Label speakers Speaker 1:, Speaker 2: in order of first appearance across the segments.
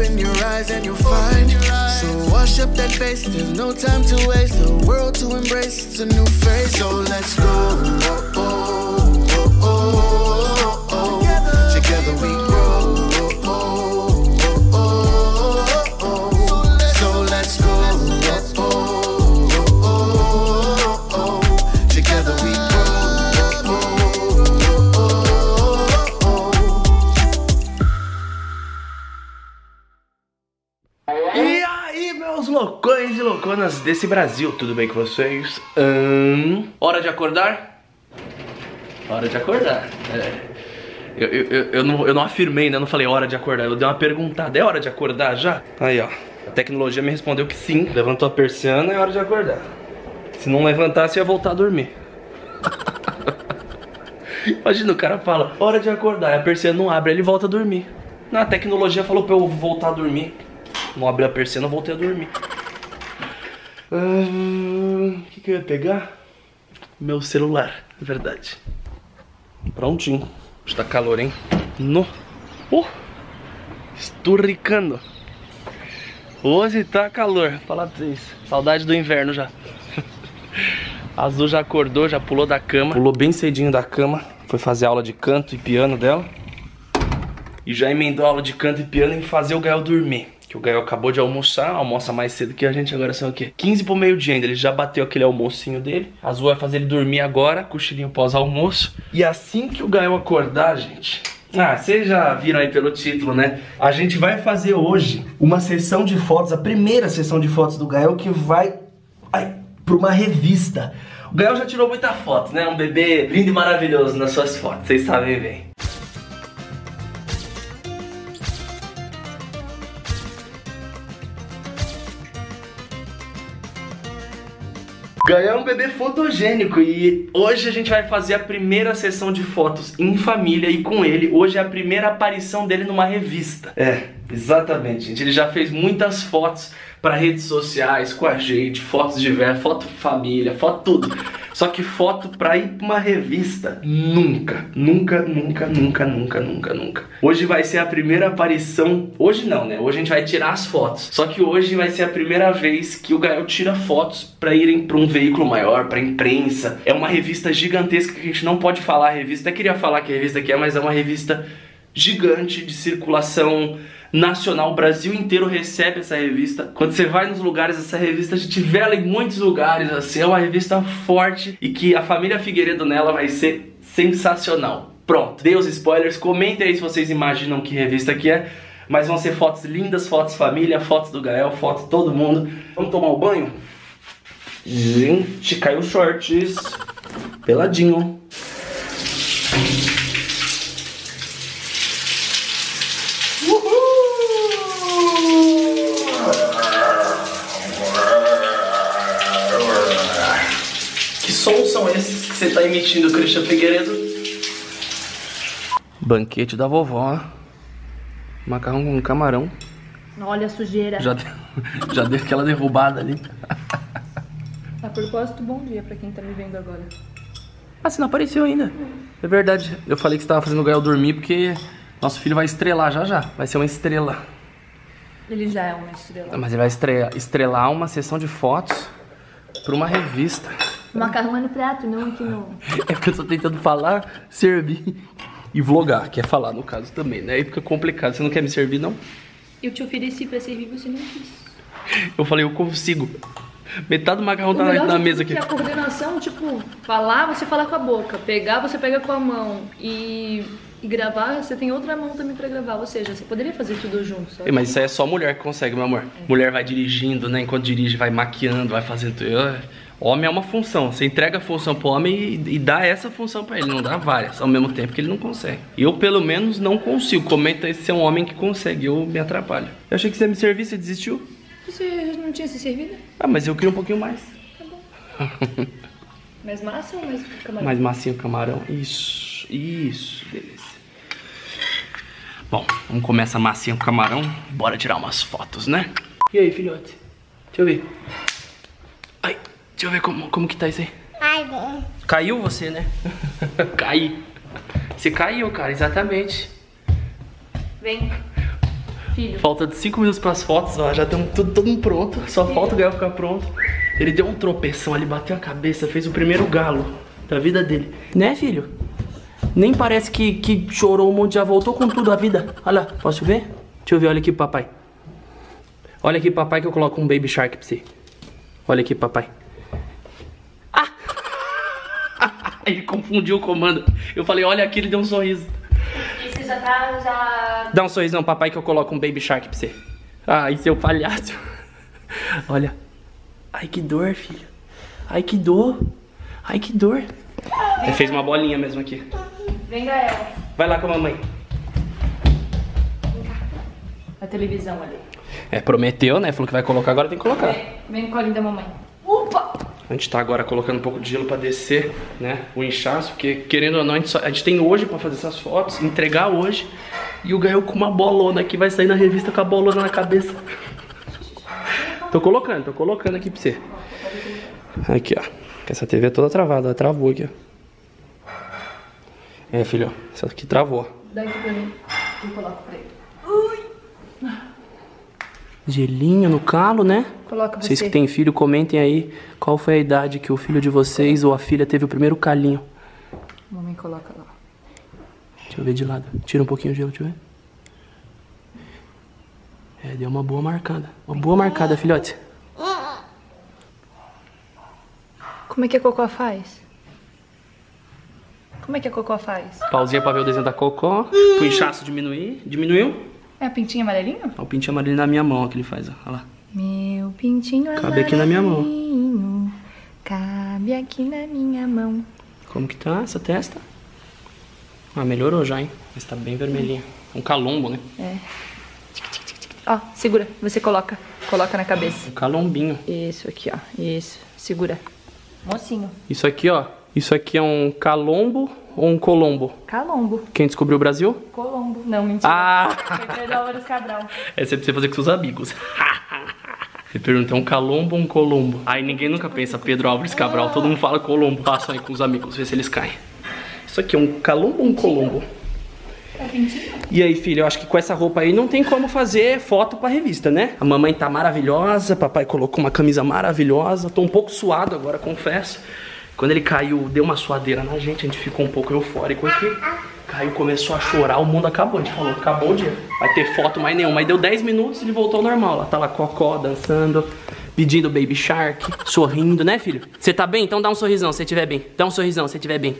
Speaker 1: open your eyes and you'll find. So wash up that face, there's no time to waste. The world to embrace, it's a new phase. So let's go. Oh, oh, oh, oh, oh.
Speaker 2: Louconas desse Brasil, tudo bem com vocês? Ahn, hora de acordar? Hora de acordar. É. Eu, eu, eu, eu não, eu não afirmei, né? Eu não falei hora de acordar. Eu dei uma perguntada. É hora de acordar já? Aí, ó. A tecnologia me respondeu que sim. Levantou a persiana, é hora de acordar. Se não levantasse, eu ia voltar a dormir. Imagina, o cara fala, hora de acordar. A persiana não abre, ele volta a dormir. Não, a tecnologia falou pra eu voltar a dormir. Não abri a persiana, eu voltei a dormir. O que, que eu ia pegar? Meu celular, é verdade. Prontinho. Está calor, hein? No. Uh, esturricando. Hoje tá calor, falar pra vocês. Saudade do inverno já. Azul já acordou, já pulou da cama. Pulou bem cedinho da cama. Foi fazer aula de canto e piano dela. E já emendou a aula de canto e piano em fazer o Gael dormir. Que o Gael acabou de almoçar, almoça mais cedo que a gente, agora são o quê? 15 pro meio-dia ainda, ele já bateu aquele almocinho dele. A Azul vai fazer ele dormir agora, cochilinho pós-almoço. E assim que o Gael acordar, gente... Ah, vocês já viram aí pelo título, né? A gente vai fazer hoje uma sessão de fotos, a primeira sessão de fotos do Gael que vai ai, pra uma revista. O Gael já tirou muita foto, né? Um bebê lindo e maravilhoso nas suas fotos, vocês sabem bem. Gael um bebê fotogênico e hoje a gente vai fazer a primeira sessão de fotos em família e com ele. Hoje é a primeira aparição dele numa revista. É, exatamente, gente. Ele já fez muitas fotos para redes sociais com a gente, fotos de velho, foto família, foto tudo. Só que foto pra ir pra uma revista, nunca, nunca, nunca, nunca, nunca, nunca, nunca. Hoje vai ser a primeira aparição, hoje não, né? Hoje a gente vai tirar as fotos. Só que hoje vai ser a primeira vez que o Gael tira fotos pra irem pra um veículo maior, pra imprensa. É uma revista gigantesca que a gente não pode falar a revista. Eu queria falar que a revista aqui é, mas é uma revista gigante de circulação nacional, o Brasil inteiro recebe essa revista. Quando você vai nos lugares, essa revista a gente vê ela em muitos lugares, assim, é uma revista forte e que a família Figueiredo nela vai ser sensacional. Pronto, dei os spoilers, comentem aí se vocês imaginam que revista que é. Mas vão ser fotos lindas, fotos família, fotos do Gael, fotos todo mundo. Vamos tomar o banho? Gente, caiu shorts. Peladinho. Sons são esses que você está emitindo, Christian Figueiredo? Banquete da vovó. Macarrão com camarão.
Speaker 3: Olha a sujeira.
Speaker 2: Já deu, já deu aquela derrubada ali.
Speaker 3: A propósito, bom dia pra quem tá me vendo agora.
Speaker 2: Ah, você não apareceu ainda. É verdade. Eu falei que você tava fazendo o Gael dormir porque nosso filho vai estrelar já já. Vai ser uma estrela.
Speaker 3: Ele já é uma estrela.
Speaker 2: Mas ele vai estre- estrelar uma sessão de fotos pra uma revista.
Speaker 3: O macarrão é no prato, não aqui no.
Speaker 2: É porque eu tô tentando falar, servir e vlogar, que é falar no caso também, né? Aí fica complicado. Você não quer me servir, não?
Speaker 3: Eu te ofereci pra servir, você não quis.
Speaker 2: Eu falei, eu consigo. Metade do macarrão tá
Speaker 3: o
Speaker 2: na,
Speaker 3: melhor
Speaker 2: na
Speaker 3: de
Speaker 2: mesa
Speaker 3: tudo
Speaker 2: aqui.
Speaker 3: é que a coordenação, tipo, falar, você fala com a boca. Pegar, você pega com a mão. E, e gravar, você tem outra mão também pra gravar. Ou seja, você poderia fazer tudo junto. Só
Speaker 2: É, Mas isso aí é só mulher que consegue, meu amor. Mulher vai dirigindo, né? Enquanto dirige, vai maquiando, vai fazendo. tudo. Homem é uma função. Você entrega a função pro homem e, e dá essa função pra ele, não dá várias ao mesmo tempo que ele não consegue. Eu, pelo menos, não consigo. Comenta aí se é um homem que consegue, eu me atrapalho. Eu achei que você ia me servir, você desistiu?
Speaker 3: Você não tinha se servido?
Speaker 2: Ah, mas eu queria um pouquinho mais.
Speaker 3: Mais massa ou mais camarão?
Speaker 2: Mais massinho camarão. Isso, isso, delícia. Bom, vamos comer essa massinha com camarão. Bora tirar umas fotos, né? E aí, filhote? Deixa eu ver. Ai, deixa eu ver como, como que tá isso aí. Caiu você, né? Caí. Você caiu, cara, exatamente.
Speaker 3: Vem. Filho.
Speaker 2: Falta de 5 minutos pras fotos, ó. Já estamos tudo, tudo pronto. Só falta o Gael ficar pronto. Ele deu um tropeção ali, bateu a cabeça, fez o primeiro galo da vida dele. Né, filho? Nem parece que, que chorou um monte, já voltou com tudo a vida. Olha lá, posso ver? Deixa eu ver, olha aqui, papai. Olha aqui, papai, que eu coloco um Baby Shark pra você. Olha aqui, papai. Ah! ele confundiu o comando. Eu falei, olha aqui, ele deu um sorriso.
Speaker 3: Já tá, já...
Speaker 2: Dá um sorrisão, papai, que eu coloco um Baby Shark pra você. Ai, seu palhaço. Olha. Ai, que dor, filho. Ai, que dor. Ai, que dor. Ele fez uma bolinha mesmo aqui.
Speaker 3: Vem, Gael.
Speaker 2: Vai lá com a mamãe.
Speaker 3: A televisão ali.
Speaker 2: É, prometeu, né? Falou que vai colocar, agora tem que colocar.
Speaker 3: Vem, vem no colinho da mamãe. Opa!
Speaker 2: A gente tá agora colocando um pouco de gelo pra descer, né? O inchaço, porque querendo ou não, a gente, só- a gente tem hoje pra fazer essas fotos, entregar hoje. E o Gael com uma bolona que vai sair na revista com a bolona na cabeça. Tô colocando, tô colocando aqui pra você. Aqui, ó. Essa TV é toda travada, ó. Travou aqui, ó. É, filho, ó. Essa aqui travou, ó.
Speaker 3: Dá aqui pra mim. Eu coloco pra ele.
Speaker 2: Gelinho no calo, né?
Speaker 3: Coloca
Speaker 2: Vocês
Speaker 3: você.
Speaker 2: que têm filho, comentem aí qual foi a idade que o filho de vocês ou a filha teve o primeiro calinho.
Speaker 3: Mamãe coloca lá.
Speaker 2: Deixa eu ver de lado. Tira um pouquinho o gelo, deixa eu ver. É, deu uma boa marcada. Uma boa marcada, filhote.
Speaker 3: Como é que a Cocó faz? Como é que a Cocó faz?
Speaker 2: Pausinha pra ver o desenho da Cocó. Pro inchaço diminuir. Diminuiu?
Speaker 3: É a pintinha amarelinho?
Speaker 2: Olha o pintinho amarelinho na minha mão ó, que ele faz, ó. Olha lá.
Speaker 3: Meu pintinho
Speaker 2: Cabe aqui na minha mão.
Speaker 3: amarelinho, Cabe aqui na minha mão.
Speaker 2: Como que tá essa testa? Ah, melhorou já, hein? Mas tá bem vermelhinha. Um calombo, né?
Speaker 3: Ó, segura. Você coloca. Coloca na cabeça.
Speaker 2: Um calombinho.
Speaker 3: Isso aqui, ó. Isso. Segura. Mocinho.
Speaker 2: Isso aqui, ó. Isso aqui é um calombo ou um colombo?
Speaker 3: Calombo.
Speaker 2: Quem descobriu o Brasil?
Speaker 3: Colombo. Não, mentira.
Speaker 2: Ah!
Speaker 3: Foi Pedro Álvares Cabral.
Speaker 2: Essa é pra você fazer com seus amigos. Você pergunta, é um calombo ou um colombo? Aí ninguém nunca pensa Pedro Álvares Cabral. Todo mundo fala colombo. Passam aí com os amigos, vê se eles caem. Isso aqui é um calombo ou um colombo?
Speaker 3: É?
Speaker 2: E aí, filho, eu acho que com essa roupa aí não tem como fazer foto pra revista, né? A mamãe tá maravilhosa, papai colocou uma camisa maravilhosa. Tô um pouco suado agora, confesso. Quando ele caiu, deu uma suadeira na gente, a gente ficou um pouco eufórico aqui. Caiu, começou a chorar, o mundo acabou. A gente falou, acabou o dia. Vai ter foto mais nenhuma. Aí deu 10 minutos e ele voltou ao normal. Lá tá lá Cocó dançando, pedindo Baby Shark, sorrindo, né, filho? Você tá bem? Então dá um sorrisão se estiver bem. Dá um sorrisão se estiver bem.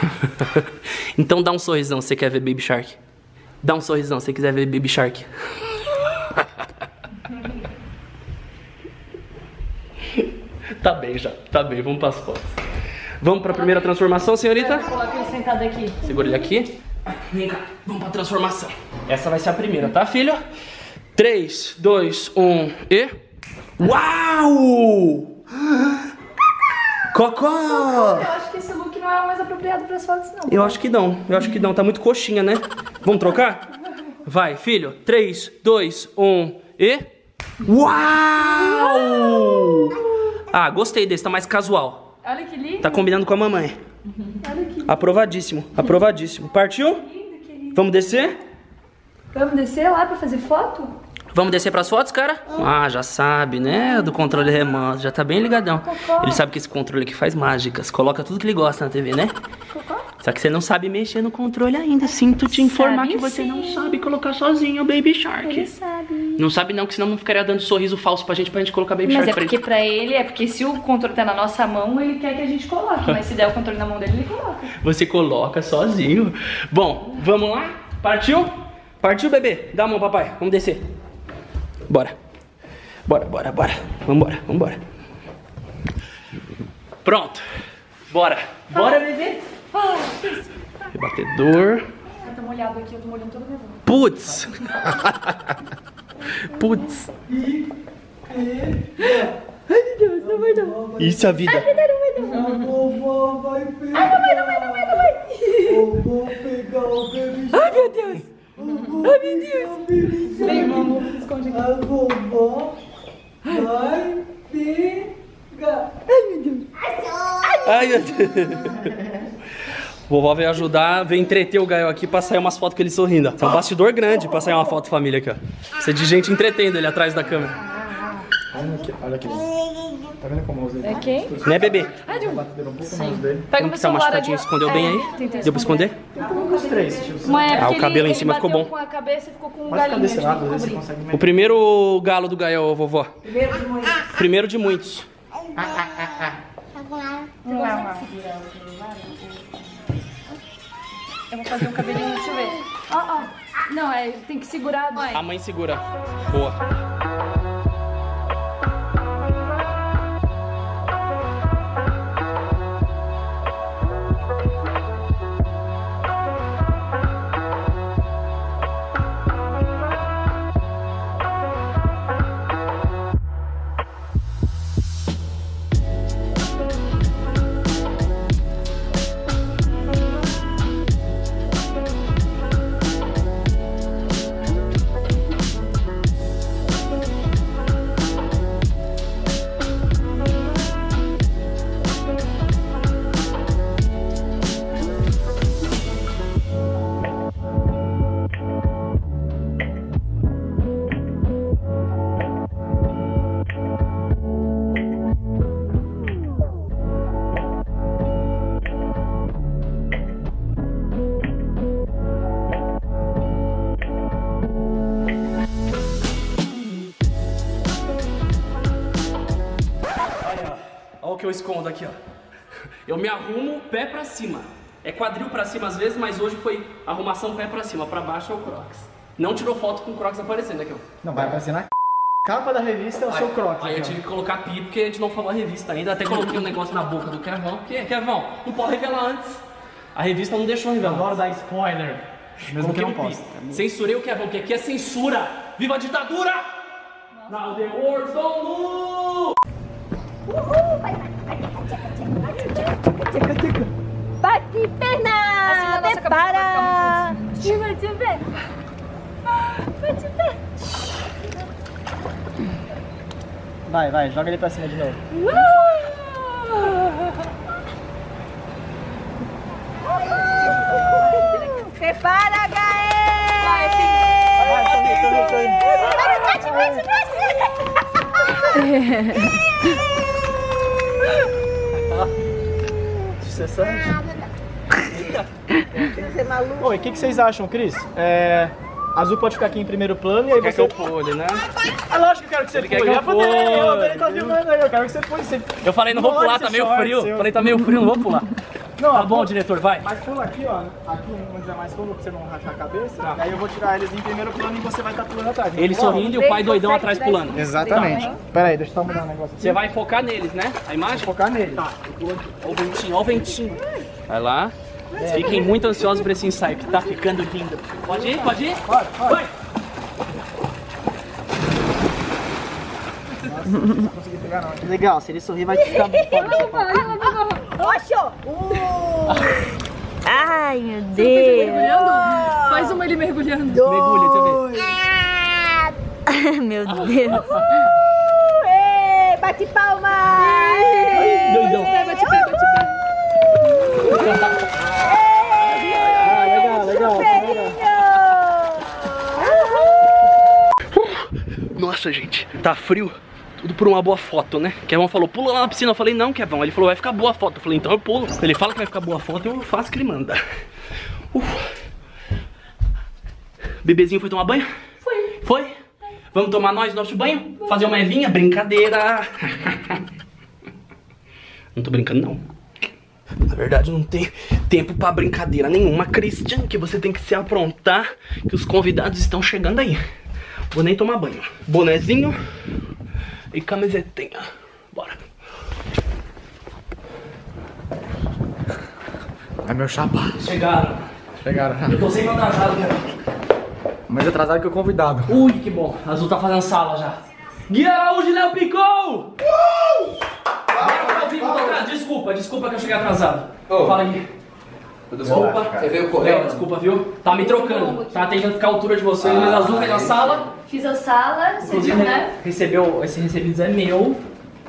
Speaker 2: então dá um sorrisão se você quer ver Baby Shark. Dá um sorrisão se você quiser ver Baby Shark. tá bem já, tá bem, vamos para as fotos. Vamos para a primeira transformação, senhorita?
Speaker 3: Coloca ele sentado aqui.
Speaker 2: Segura ele aqui. Vem cá, vamos pra transformação. Essa vai ser a primeira, tá, filho? 3, 2, 1 e. Uau! Cocó!
Speaker 3: Eu acho que esse look não é o mais apropriado para as fotos, não.
Speaker 2: Eu acho que não, eu acho que não, tá muito coxinha, né? Vamos trocar? Vai, filho. 3, 2, 1 e. Uau! Ah, gostei desse, tá mais casual.
Speaker 3: Olha que lindo.
Speaker 2: Tá combinando com a mamãe.
Speaker 3: Olha que
Speaker 2: Aprovadíssimo, aprovadíssimo. Partiu?
Speaker 3: lindo, que lindo.
Speaker 2: Vamos descer?
Speaker 3: Vamos descer lá para fazer foto?
Speaker 2: Vamos descer pras fotos, cara? Ah, já sabe, né? Do controle remoto, já tá bem ligadão. Ele sabe que esse controle aqui faz mágicas. Coloca tudo que ele gosta na TV, né? Só que você não sabe mexer no controle ainda. Sinto te informar
Speaker 3: Sabe
Speaker 2: que você
Speaker 3: sim.
Speaker 2: não sabe colocar sozinho o Baby Shark.
Speaker 3: sabe.
Speaker 2: Não sabe não, que senão não ficaria dando sorriso falso pra gente, pra gente colocar Baby
Speaker 3: Mas
Speaker 2: Shark
Speaker 3: é
Speaker 2: pra
Speaker 3: porque
Speaker 2: ele.
Speaker 3: pra ele, é porque se o controle tá na nossa mão, ele quer que a gente coloque. Mas se der o controle na mão dele, ele coloca.
Speaker 2: Você coloca sozinho. Bom, vamos lá? Partiu? Partiu, bebê? Dá a mão, papai. Vamos descer. Bora. Bora, bora, bora. Vambora, vambora. Pronto. Bora. Bora, bebê.
Speaker 3: Ah,
Speaker 2: Rebatedor.
Speaker 3: eu tô molhado aqui, eu tô molhando todo meu.
Speaker 2: Putz. Putz.
Speaker 3: Ai, meu Deus, não vai não.
Speaker 2: Isso é a vida.
Speaker 4: Vovó vai pegar.
Speaker 3: Ai, não vai, não vai, não vai, não vai.
Speaker 4: Vovó pegar o bebê.
Speaker 3: Ai, meu Deus. Ai, meu Deus. Vem, mamãe, se esconde aqui.
Speaker 4: A vovó vai pegar.
Speaker 3: Ai, meu Deus.
Speaker 2: Ai, meu Deus. Vovó veio ajudar, veio entreter o Gael aqui pra sair umas fotos com ele sorrindo. É um bastidor grande pra sair uma foto família aqui, ó. Precisa de gente entretendo ele atrás da câmera.
Speaker 5: Olha aqui, olha aqui. Tá vendo como eu usei?
Speaker 3: É quem?
Speaker 2: Né, bebê?
Speaker 3: Ah, de um. Pega
Speaker 2: Como
Speaker 3: meu
Speaker 2: que tá
Speaker 3: celular
Speaker 2: machucadinho?
Speaker 3: ali.
Speaker 2: Escondeu bem
Speaker 3: É,
Speaker 2: aí?
Speaker 3: tentei
Speaker 2: Deu pra esconder?
Speaker 5: Os três,
Speaker 3: época
Speaker 2: Ah, o cabelo em cima ficou bom.
Speaker 3: com a cabeça e ficou com um galinho.
Speaker 5: consegue
Speaker 2: O primeiro galo do Gael, vovó.
Speaker 4: Primeiro de manhã.
Speaker 2: Primeiro de muitos.
Speaker 3: Eu vou fazer um cabelinho, deixa eu ver. Ó, ó. Não, é, tem que segurar. Mãe.
Speaker 2: A mãe segura. Boa. Olha o que eu escondo aqui, ó. Eu me arrumo pé pra cima. É quadril pra cima às vezes, mas hoje foi arrumação pé pra cima, pra baixo é o Crocs. Não tirou foto com o Crocs aparecendo aqui, ó.
Speaker 5: Não, vai aparecer na capa da revista é o seu croque.
Speaker 2: Aí eu tive que colocar pi porque a gente não falou a revista ainda. Até coloquei um negócio na boca do Kevão. Porque, Kevão, não pode revelar antes. A revista não deixou revelar.
Speaker 5: Adoro dar spoiler. Mesmo que
Speaker 2: Coloquei
Speaker 5: não possa.
Speaker 2: Censurei o Kevão, porque aqui é censura. Viva a ditadura! Now the world's
Speaker 6: Bate perna! Prepara!
Speaker 3: Vai te ver. Vai.
Speaker 5: Vai, vai, joga ele pra cima de novo.
Speaker 6: Prepara, Gaê!
Speaker 5: Vai, sorri, sorri.
Speaker 6: Bate, bate,
Speaker 5: Sucessão. Oi, o que, que vocês acham, Cris? É... Azul pode ficar aqui em primeiro plano e aí
Speaker 2: Quer
Speaker 5: você...
Speaker 2: que eu pule, né?
Speaker 5: É lógico que eu quero que você
Speaker 2: Ele quer
Speaker 5: pule.
Speaker 2: que eu
Speaker 5: É
Speaker 2: pule.
Speaker 5: Eu eu eu quero que você pule. Você...
Speaker 2: Eu falei, não vou pular, tá meio
Speaker 5: short
Speaker 2: frio.
Speaker 5: seu.
Speaker 2: Falei, tá meio frio, não vou pular.
Speaker 5: Não,
Speaker 2: Tá bom, diretor, vai.
Speaker 5: Mas pula aqui, ó. Aqui onde é mais fundo, pra você não rachar a cabeça. E aí eu vou tirar eles em primeiro plano e você vai estar pulando atrás.
Speaker 2: Ele
Speaker 5: Vamos lá?
Speaker 2: sorrindo e o pai doidão atrás pulando.
Speaker 5: Exatamente. Pera aí, deixa eu só mudar um negócio aqui.
Speaker 2: Você vai focar neles, né? A imagem?
Speaker 5: focar nele. Tá.
Speaker 2: Ó o ventinho, ó o ventinho. Vai lá. Fiquem muito ansiosos pra esse ensaio, que tá ficando lindo. Pode ir, pode ir?
Speaker 5: Pode, pode.
Speaker 2: Vai!
Speaker 5: Não consegui pegar não. Legal, se ele sorrir vai ficar muito foda.
Speaker 6: Oxo! Ai, meu
Speaker 3: Ele
Speaker 6: Deus!
Speaker 3: mergulhando? Faz uma ele mergulhando.
Speaker 2: Mergulha, deixa eu ver.
Speaker 6: meu Deus! Ei, bate palma!
Speaker 2: Doidão.
Speaker 3: Vai te ver, vai te ver.
Speaker 5: Ah, legal, legal.
Speaker 2: Nossa, gente, tá frio. Por uma boa foto, né? Kevão falou, pula lá na piscina. Eu falei, não, Kevão. Ele falou, vai ficar boa foto. Eu falei, então eu pulo. Ele fala que vai ficar boa foto, eu faço o que ele manda. Uf. Bebezinho foi tomar banho? Foi. Foi? Vamos tomar nós nosso banho? Fazer uma evinha? Brincadeira. Não tô brincando, não. Na verdade, não tem tempo pra brincadeira nenhuma, Christian, que você tem que se aprontar, que os convidados estão chegando aí. Vou nem tomar banho. Bonezinho e camisetinha. Bora.
Speaker 5: É meu chapa.
Speaker 2: Chegaram.
Speaker 5: Chegaram já.
Speaker 2: Eu tô sempre atrasado, cara.
Speaker 5: Mais atrasado que o convidado.
Speaker 2: Ui, que bom. A Azul tá fazendo sala já. Gui Araújo e Léo Picou! Desculpa, desculpa que eu cheguei atrasado. Fala, Gui. Desculpa.
Speaker 7: Você veio correndo?
Speaker 2: desculpa, viu? Tá me trocando. Tá tentando ficar à altura de vocês, mas a Azul fez a sala.
Speaker 3: Fiz a sala, você
Speaker 2: Inclusive,
Speaker 3: viu, né?
Speaker 2: recebeu, esse recebido é meu.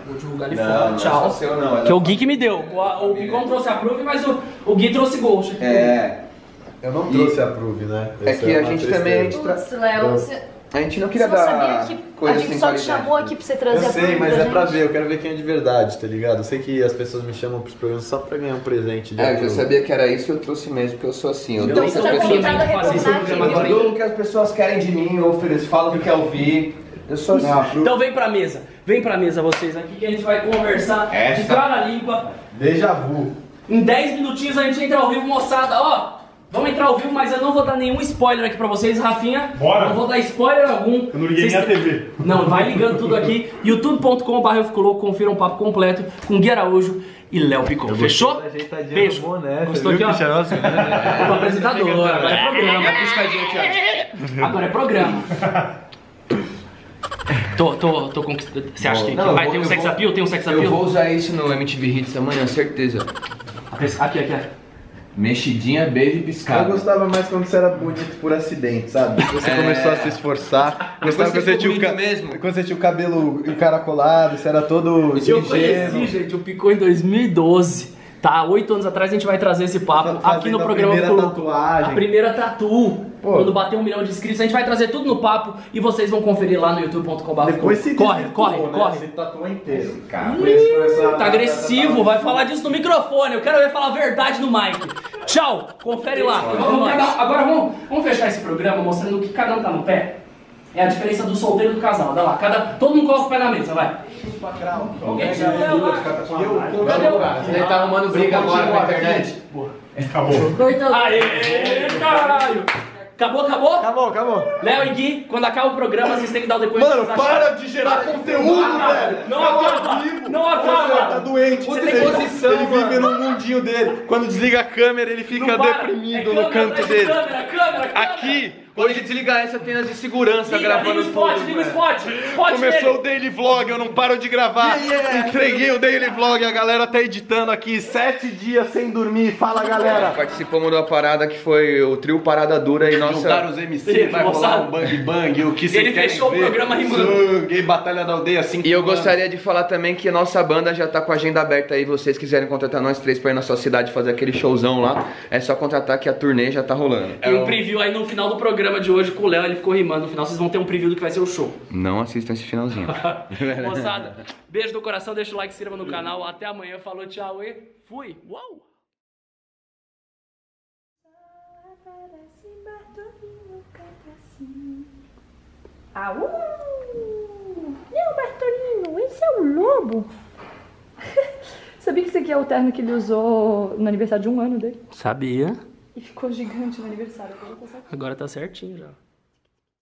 Speaker 2: Vou divulgar ele
Speaker 7: Não,
Speaker 2: fora.
Speaker 7: não é
Speaker 2: Tchau.
Speaker 7: só seu, não, é
Speaker 2: que
Speaker 7: da-
Speaker 2: o Gui que me deu. O, o Picon trouxe a proof, mas o, o Gui trouxe Ghost.
Speaker 7: É.
Speaker 8: Eu não trouxe a Prove, né?
Speaker 7: É
Speaker 8: Essa
Speaker 7: que a gente
Speaker 8: tristeza.
Speaker 7: também. A gente, tra-
Speaker 3: Putz, Léo, você,
Speaker 7: a gente não queria
Speaker 3: não
Speaker 7: dar.
Speaker 3: que
Speaker 7: coisa
Speaker 3: a gente só te chamou aqui pra você trazer
Speaker 8: Eu
Speaker 3: a
Speaker 8: sei, mas
Speaker 3: pra
Speaker 8: é pra
Speaker 3: gente?
Speaker 8: ver, eu quero ver quem é de verdade, tá ligado? Eu sei que as pessoas me chamam pros programas só pra ganhar um presente de
Speaker 7: É, eu já sabia que era isso e eu trouxe mesmo, porque eu sou assim. Eu
Speaker 3: Então
Speaker 7: dou o
Speaker 3: você
Speaker 7: que
Speaker 3: tá
Speaker 7: as pessoas.
Speaker 2: fazer
Speaker 7: Eu que as pessoas querem de mim, eu ofereço, falo o que quer ouvir. Eu sou assim.
Speaker 2: Então vem pra mesa. Vem pra mesa vocês aqui que a gente vai conversar de
Speaker 7: Essa.
Speaker 2: cara limpa.
Speaker 8: Déjà vu.
Speaker 2: Em 10 minutinhos a gente entra ao vivo, moçada. Ó, vamos entrar ao vivo, mas eu não vou dar nenhum spoiler aqui pra vocês, Rafinha.
Speaker 9: Bora.
Speaker 2: Não vou dar spoiler algum.
Speaker 9: Eu não liguei
Speaker 2: Vocês
Speaker 9: nem a TV.
Speaker 2: Não, vai ligando tudo aqui. youtube.com.br eu fico louco, confira um papo completo com Gui Araújo e Léo Picon. Fechou? Beijo.
Speaker 8: Boné,
Speaker 2: Gostou aqui, ó? Como apresentador, agora é programa. Aqui, ó. Agora é programa. Tô, tô, tô conquistando. Você acha que.
Speaker 7: Não, eu
Speaker 2: Vai, tem um
Speaker 7: eu
Speaker 2: sex
Speaker 7: vou-
Speaker 2: appeal? Tem um sex
Speaker 7: Eu
Speaker 2: appeal?
Speaker 7: vou usar isso no MTV Hits amanhã, certeza.
Speaker 2: Aqui, aqui, aqui.
Speaker 7: Mexidinha, beijo e
Speaker 8: Eu
Speaker 7: piscada.
Speaker 8: gostava mais quando você era bonito por acidente, sabe? Você
Speaker 7: É.
Speaker 8: começou a se esforçar. Gostava
Speaker 7: você
Speaker 8: quando você, tinha o ca...
Speaker 7: mesmo.
Speaker 8: quando você tinha o cabelo encaracolado, você era todo
Speaker 2: Eu conheci,
Speaker 8: ingênuo.
Speaker 2: gente, o Picô em 2012. Tá, oito anos atrás a gente vai trazer esse papo
Speaker 8: Tá
Speaker 2: aqui no
Speaker 8: fazendo a
Speaker 2: programa
Speaker 8: primeira tatuagem.
Speaker 2: A primeira tatu.
Speaker 8: Pô.
Speaker 2: Quando bater um milhão de inscritos, a gente vai trazer tudo no papo e vocês vão conferir lá no youtube.com.br.
Speaker 8: Depois se
Speaker 2: Corre,
Speaker 8: desvirtuou,
Speaker 2: corre,
Speaker 8: né?
Speaker 2: corre.
Speaker 8: Se tatuou inteiro.
Speaker 2: Tá agressivo, vai falar disso no microfone. Eu quero ver falar a verdade no mic. Tchau, confere lá. Vamos, cada agora vamos, vamos fechar esse programa mostrando que cada um tá no pé. É a diferença do solteiro e do casal. Dá lá, cada, todo mundo coloca o pé na mesa, vai. Alguém já lá. Cadê o
Speaker 7: Ele tá arrumando briga agora com a internet.
Speaker 9: Acabou.
Speaker 2: Aê, caralho! Acabou, acabou?
Speaker 8: Acabou, acabou.
Speaker 2: Léo e Gui, quando acaba o programa, vocês têm que dar o depoimento.
Speaker 8: Mano, para de gerar conteúdo, velho!
Speaker 2: Não
Speaker 8: ao
Speaker 2: acaba! Não acaba!
Speaker 8: tá doente,
Speaker 2: Você tem posição,
Speaker 8: ele vive
Speaker 2: mano.
Speaker 8: Dele. Quando desliga a câmera, ele fica
Speaker 2: para.
Speaker 8: deprimido
Speaker 2: É
Speaker 8: no canto
Speaker 2: de
Speaker 8: dele.
Speaker 2: Câmera, câmera, câmera.
Speaker 8: Aqui,
Speaker 7: Quando ele desligar essa, tem as de segurança
Speaker 2: Liga, liga
Speaker 7: gravando
Speaker 2: o spot,
Speaker 7: tudo,
Speaker 2: liga o spot. Spot
Speaker 8: Começou o
Speaker 2: dele.
Speaker 8: Daily Vlog, eu não paro de gravar. Entreguei o Daily Vlog, a galera tá editando aqui sete dias sem dormir. Fala, galera.
Speaker 7: Participamos de uma parada que foi o trio Parada Dura e nossa.
Speaker 8: Juntaram os MC,
Speaker 2: Ih,
Speaker 8: vai rolar o Bang Bang, o que
Speaker 2: Ele
Speaker 8: vocês querem
Speaker 2: fechou o
Speaker 8: ver.
Speaker 2: programa rimando.
Speaker 8: Gay Batalha da Aldeia 5
Speaker 7: E eu gostaria de falar também que a nossa banda já tá com a agenda aberta aí. Vocês quiserem contratar nós três pra ir na sua cidade fazer aquele showzão lá, é só contratar que a turnê já tá rolando.
Speaker 2: E um preview aí no final do programa de hoje com o Léo, ele ficou rimando. No final vocês vão ter um preview do que vai ser o show.
Speaker 7: Não assistam esse finalzinho.
Speaker 2: Moçada, beijo no coração, deixa o like, se inscreva no canal. Até amanhã, falou, tchau e fui. Uau!
Speaker 6: Au! Não, Bartolino, esse é o lobo.
Speaker 3: Sabia que esse aqui é o terno que ele usou no aniversário de um ano dele?
Speaker 2: Sabia.
Speaker 3: E ficou gigante no aniversário. Agora tá
Speaker 2: tá certinho já.